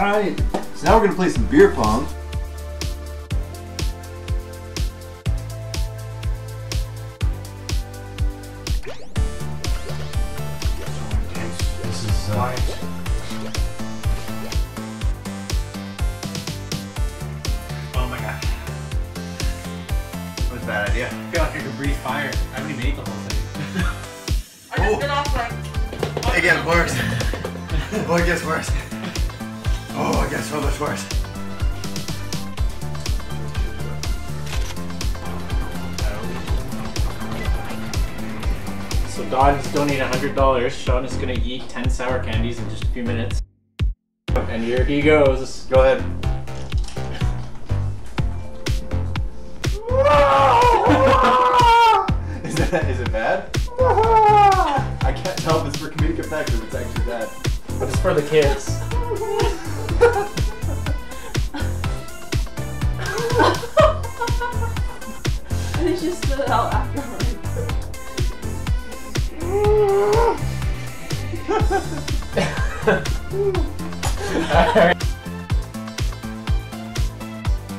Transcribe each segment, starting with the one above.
Alright, so now we're gonna play some beer pong. This is uh, Oh my god. That was a bad idea. I feel like I could breathe fire. I haven't even ate the whole thing. I just bit off like. It gets worse. oh, it gets worse. Oh, it gets so much worse. So Don's donated hundred dollars. Shawn is gonna eat ten sour candies in just a few minutes. And here he goes. Go ahead. is that is it bad? I can't tell if it's for comedic effect or if it's actually bad. But it's for the kids. And he just it out afterwards.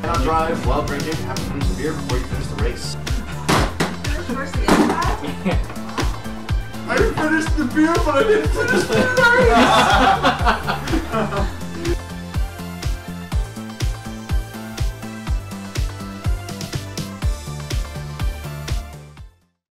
Cannot drive while drinking. Have to finish the beer before you finish the race. Finish first to get that. I finished the beer, but I didn't finish the race.